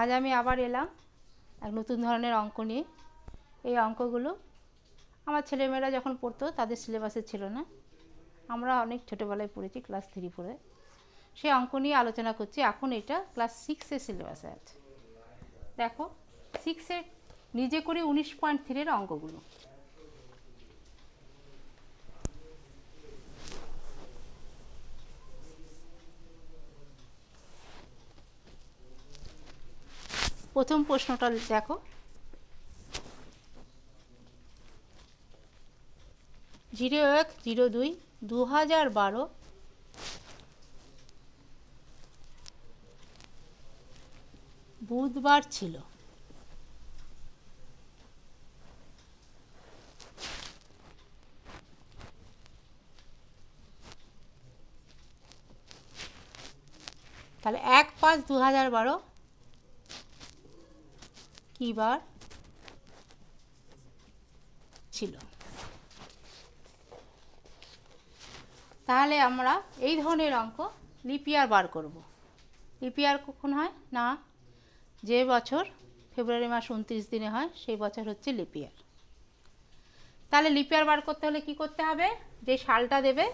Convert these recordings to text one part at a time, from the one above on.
আজ আমি আবার এলাম এক নতুন ধরনের অঙ্ক নিয়ে। এই অঙ্কগুলো আমার ছেলেমেয়েরা যখন পড়তো তাদের সিলেবাসে ছিল না। আমরা অনেক ছোটোবেলায় পড়েছি, ক্লাস থ্রি ফোরে সে অঙ্ক নিয়ে আলোচনা করছি। এখন এটা ক্লাস সিক্সের সিলেবাসে আছে। দেখো সিক্সের নিজে করে উনিশ পয়েন্ট থ্রির অঙ্কগুলো। প্রথম প্রশ্নটা দেখো। জিরো এক, জিরো দুই, দু হাজার বারো। বুধবার ছিল। তাহলে এক পাঁচ দু হাজার বারো কী বার ছিল। তাহলে আমরা এই ধরনের অঙ্ক লিপিয়ার বার করব। লিপিয়ার কখন হয়? না, যে বছর ফেব্রুয়ারি মাস উনত্রিশ দিনে হয়, সেই বছর হচ্ছে লিপিয়ার তাহলে লিপিয়ার বার করতে হলে কি করতে হবে? যে সালটা দেবে,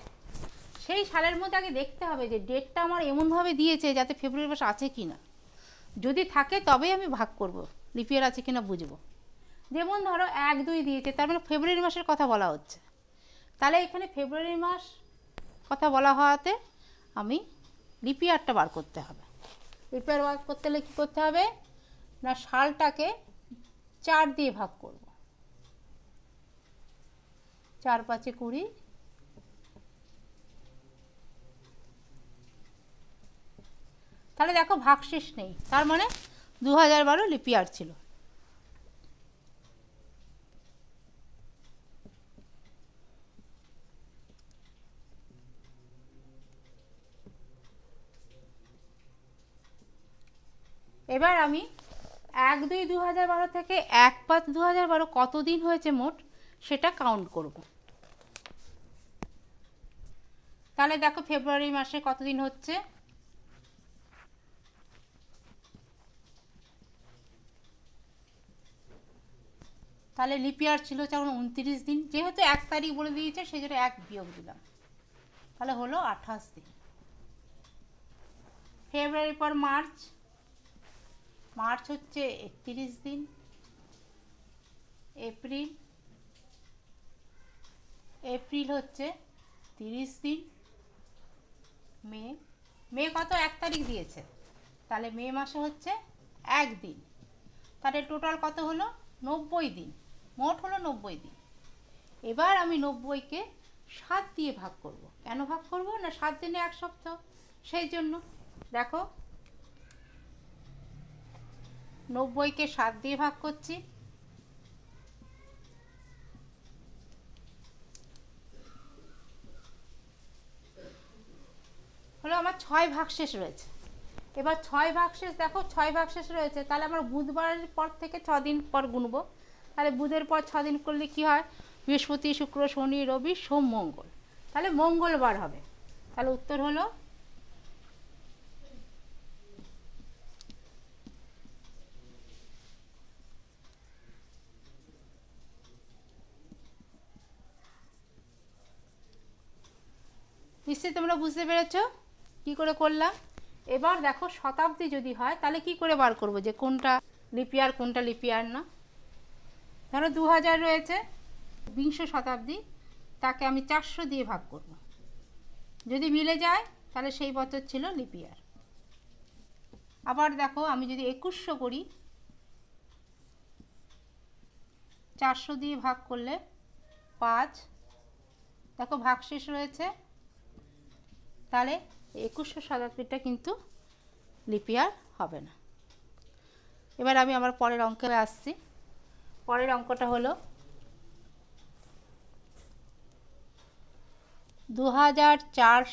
সেই সালের মধ্যে আগে দেখতে হবে যে ডেটটা আমার এমনভাবে দিয়েছে যাতে ফেব্রুয়ারি মাস আছে কি না যদি থাকে তবেই আমি ভাগ করব। লিপিয়ার আছে কিনা বুঝব। যেমন ধরো এক, দুই দিয়েছে তার মানে ফেব্রুয়ারি মাসের কথা বলা হচ্ছে। তাহলে এখানে ফেব্রুয়ারি মাস কথা বলা হওয়াতে আমি লিপিয়ারটা বার করতে হবে। লিপিয়ার বার করতে হলে কী করতে হবে? না সালটাকে চার দিয়ে ভাগ করব। চার পাঁচে কুড়ি। তাহলে দেখো ভাগশেষ নেই। তার মানে দু হাজার বারো লিপিয়ার ছিল। এবার আমি এক দুই দু হাজার বারো থেকে এক পাঁচ দু হাজার বারো কতদিন হয়েছে মোট সেটা কাউন্ট করব। তাহলে দেখো ফেব্রুয়ারি মাসে কতদিন হচ্ছে? তাহলে লিপিয়ার ছিল যেমন উনত্রিশ দিন। যেহেতু এক তারিখ বলে দিয়েছে সেই জন্য এক বিয়োগ দিলাম। তাহলে হলো আঠাশ দিন। ফেব্রুয়ারি পর মার্চ। মার্চ হচ্ছে একত্রিশ দিন। এপ্রিল। এপ্রিল হচ্ছে তিরিশ দিন। মে। মে কত? এক তারিখ দিয়েছে। তাহলে মে মাসে হচ্ছে এক দিন। তাহলে টোটাল কত হলো? নব্বই দিন। মোট হলো নব্বই দিন। এবার আমি নব্বইকে সাত দিয়ে ভাগ করব। কেন ভাগ করব না সাত দিনে এক সপ্তাহ? সেই জন্য, দেখো, নব্বইকে সাত দিয়ে ভাগ করছি। হলো আমার ছয় ভাগশেষ রয়েছে। এবার ছয় ভাগশেষ দেখো, ছয় ভাগশেষ রয়েছে, তাহলে আমার বুধবারের পর থেকে ছ দিন পর গুনবো। তাহলে বুধের পর ছ দিন করলে কি হয়? বৃহস্পতি, শুক্র, শনি, রবি, সোম, মঙ্গল। তাহলে মঙ্গলবার হবে। তাহলে উত্তর হলো? নিশ্চয়ই তোমরা বুঝতে পেরেছ? কি করে করলাম? এবার দেখো শতাব্দী যদি হয়, তাহলে কি করে বার করব? যে কোনটা লিপিয়ার কোনটা লিপিয়ার না? ধরো দু হাজার রয়েছে, বিংশ শতাব্দী, তাকে আমি চারশো দিয়ে ভাগ করব। যদি মিলে যায়, তাহলে সেই বছর ছিল লিপিয়ার আবার দেখো, আমি যদি একুশশো করি, চারশো দিয়ে ভাগ করলে পাঁচ, দেখো ভাগশেষ রয়েছে, তাহলে একুশশো শতাব্দীটা কিন্তু লিপিয়ার হবে না। এবার আমি আমার পরের অঙ্কে আসছি। পরের অঙ্কটা হলো দু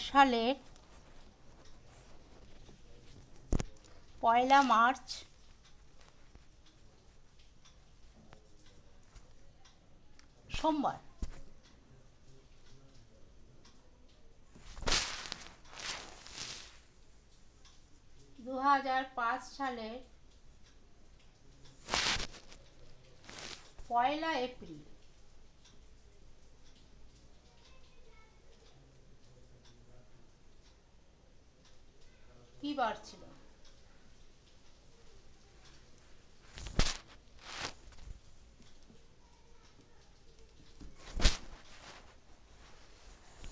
সালের পয়লা মার্চ সোমবার। দু সালের পয়লা এপ্রিল। কি বার ছিল?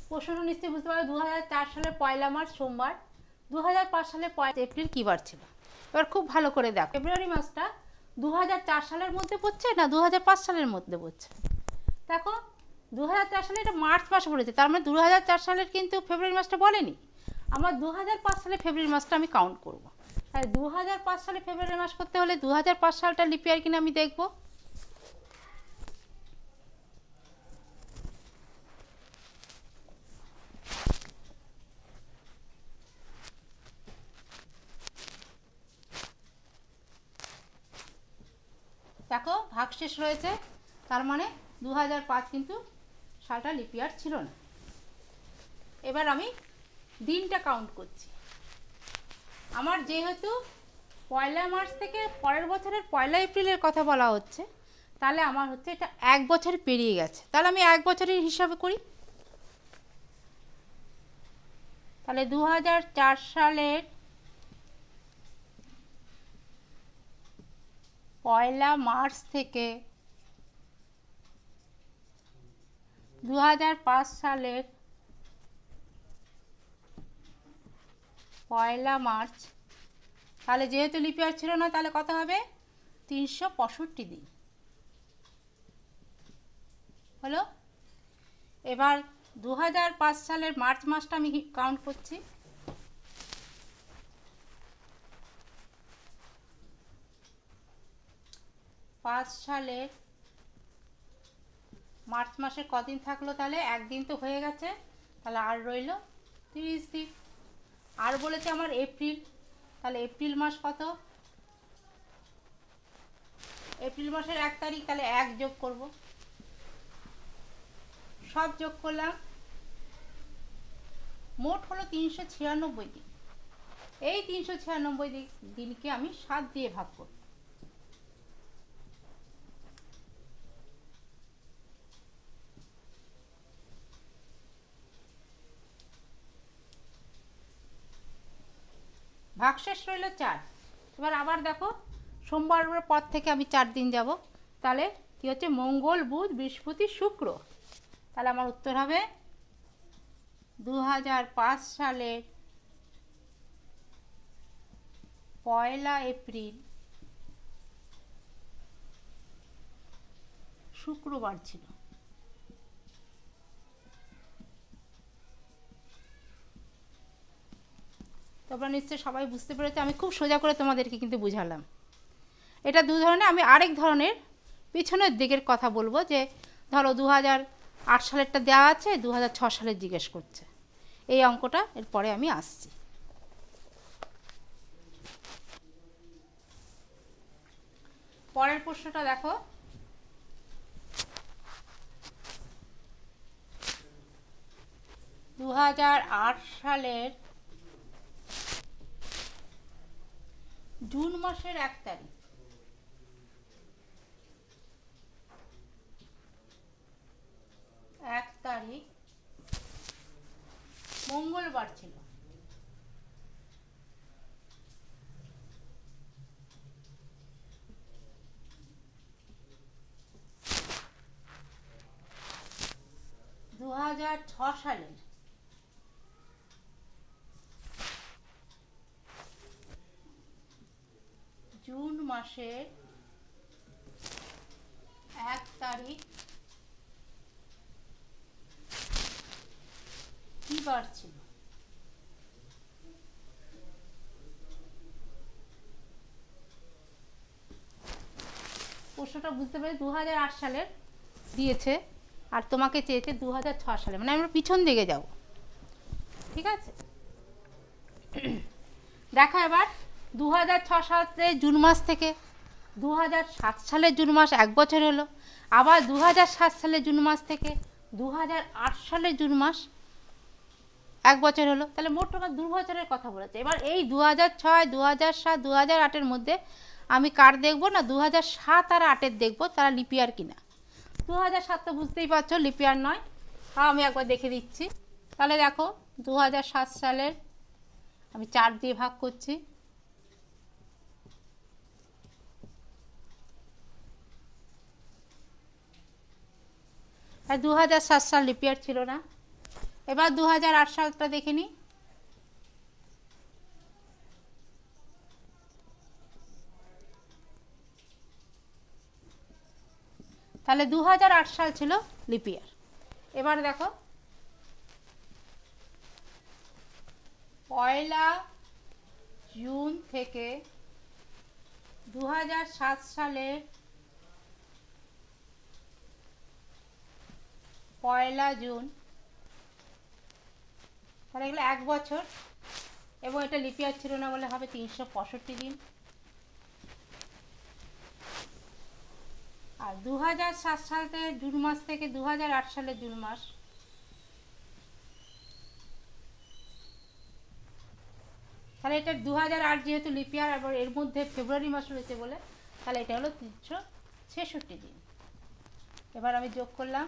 প্রশ্নটা নিশ্চয়ই বুঝতে পারো দু সালের পয়লা মার্চ সোমবার দু হাজার পাঁচ সালে পয়লা এপ্রিল কী বার ছিল? এবার খুব ভালো করে দেখো। ফেব্রুয়ারি মাসটা দু হাজার চার সালের মধ্যে পড়ছে না দু হাজার পাঁচ সালের মধ্যে পড়ছে? দেখো দু হাজার চার সালে এটা মার্চ মাসে পড়েছে, তার মানে দু হাজার চার সালের কিন্তু ফেব্রুয়ারি মাসটা বলেনি। আমার দু হাজার পাঁচ সালে ফেব্রুয়ারি মাসটা আমি কাউন্ট করব। তাই দু হাজার পাঁচ সালে ফেব্রুয়ারি মাস করতে হলে দু হাজার পাঁচ সালটা লিপিয়ার কিনা আমি দেখব। ভাগশেষ রয়েছে। তার মানে দু কিন্তু সালটা লিপিয়ার ছিল না। এবার আমি দিনটা কাউন্ট করছি। আমার যেহেতু পয়লা মার্চ থেকে পরের বছরের পয়লা এপ্রিলের কথা বলা হচ্ছে, তাহলে আমার হচ্ছে এটা এক বছর পেরিয়ে গেছে। তাহলে আমি এক বছরের হিসাবে করি। তাহলে দু হাজার চার সালের পয়লা মার্চ থেকে দু হাজার পাঁচ সালের পয়লা মার্চ। তাহলে যেহেতু লিপিয়ার ছিল না, তাহলে কত হবে? তিনশো পঁয়ষট্টি দিন। হলো? এবার দু হাজার পাঁচ সালের মার্চ মাসটা আমি কাউন্ট করছি। পাঁচ সালের মার্চ মাসে কদিন থাকল তাহলে? একদিন তো হয়ে গেছে। তাহলে আর রইল তিরিশ দিন। আর বলেছে আমার এপ্রিল। তাহলে এপ্রিল মাস কত? এপ্রিল মাসের এক তারিখ, তাহলে এক যোগ করব। সব যোগ করলাম। মোট হলো তিনশো ছিয়ানব্বই দিন। এই তিনশো ছিয়ানব্বই দিনকে আমি সাত দিয়ে ভাগ করব। ভাগশেষ রইল চার। এবার আবার দেখো সোমবারের পর থেকে আমি চার দিন যাব। তাহলে কী হচ্ছে? মঙ্গল, বুধ, বৃহস্পতি, শুক্র। তাহলে আমার উত্তর হবে দু হাজার পাঁচ সালের পয়লা এপ্রিল, শুক্রবার ছিল। তোমরা নিশ্চয়ই সবাই বুঝতে পেরেছ, আমি খুব সোজা করে তোমাদেরকে কিন্তু বুঝালাম। এটা দু ধরনের, আমি আরেক ধরনের পিছনের দিকের কথা বলব যে, ধরো দু হাজার আট সালেরটা দেওয়া আছে দু হাজার ছ সালের জিজ্ঞেস করছে। এই অঙ্কটা এরপরে আমি আসছি। পরের প্রশ্নটা দেখো। দু হাজার আট সালের জুন মাসের এক তারিখ। এক তারিখ মঙ্গলবার ছিল। দু হাজার ছ সালের জুন মাসের এক তারিখ কি বার ছিল? প্রশ্নটা বুঝতে পারি দুহাজার আট সালের দিয়েছে আর তোমাকে চেয়েছে দু হাজার ছয় সালে। মানে আমরা পিছন দিকে যাব। ঠিক আছে? দেখা এবার দু হাজার ছ সালে জুন মাস থেকে দু হাজার সাত সালের জুন মাস এক বছর হলো। আবার দু হাজার সাত সালের জুন মাস থেকে দু হাজার আট সালের জুন মাস এক বছর হলো। তাহলে মোট টোটাল দু বছরের কথা বলেছে। এবার এই দু হাজার ছয় দু হাজার সাত দু হাজার আটের মধ্যে আমি কার দেখব না? দু হাজার সাত আর আটের দেখব, তারা লিপিয়ার কিনা। দু হাজার সাত তো বুঝতেই পারছ লিপিয়ার নয়। তাও আমি একবার দেখে দিচ্ছি। তাহলে দেখো দু হাজার সাত সালের আমি চার দিয়ে ভাগ করছি। দু হাজার সাত সাল লিপিয়ার ছিল না। এবার দু হাজার আট সালটা দেখে নিই তাহলে দু হাজার আট সাল ছিল লিপিয়ার এবার দেখো। পয়লা জুন থেকে দু হাজার সাত সালের পয়লা জুন। তাহলে এগুলো এক বছর। এবং এটা লিপিয়ার ছিল না বলে হবে তিনশো পঁয়ষট্টি দিন। আর দু হাজার সাত সাল থেকে জুন মাস থেকে দু হাজার আট সালের জুন মাস। তাহলে এটা দু হাজার আট যেহেতু লিপিয়ার আবার এর মধ্যে ফেব্রুয়ারি মাস রয়েছে বলে, তাহলে এটা হলো তিনশো ছেষট্টি দিন। এবার আমি যোগ করলাম।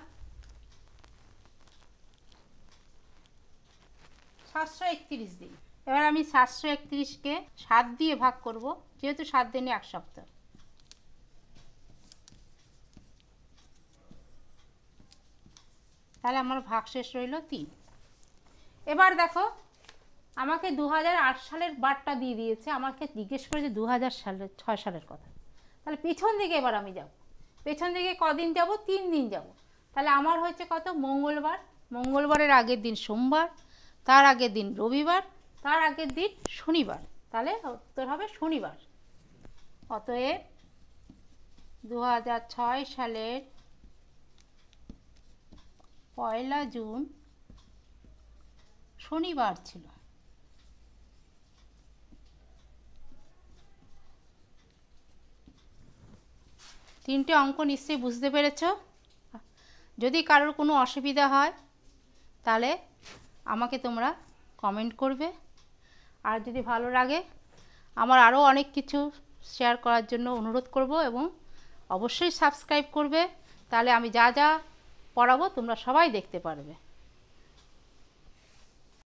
সাতশো একত্রিশ দিন। এবার আমি সাতশো একত্রিশকে সাত দিয়ে ভাগ করব, যেহেতু সাত দিনে এক সপ্তাহ। তাহলে আমার ভাগ শেষ রইল তিন। এবার দেখো, আমাকে দু হাজার আট সালের বারটা দিয়ে দিয়েছে, আমাকে জিজ্ঞেস করেছে দু হাজার সালের ছয় সালের কথা। তাহলে পেছন দিকে এবার আমি যাব। পেছন দিকে কদিন যাব? তিন দিন যাব। তাহলে আমার হয়েছে কত? মঙ্গলবার। মঙ্গলবারের আগের দিন সোমবার। তার আগের দিন রবিবার, তার আগের দিন শনিবার। তাহলে উত্তর হবে শনিবার। অতএব দু হাজার ছয় সালের পয়লা জুন শনিবার ছিল। তিনটে অঙ্ক নিশ্চয়ই বুঝতে পেরেছ? যদি কারোর কোনো অসুবিধা হয়, তাহলে আমাকে তোমরা কমেন্ট করবে। আর যদি ভালো লাগে, আমার আরও অনেক কিছু শেয়ার করার জন্য অনুরোধ করব এবং অবশ্যই সাবস্ক্রাইব করবে। তাহলে আমি যা যা পড়াবো তোমরা সবাই দেখতে পারবে।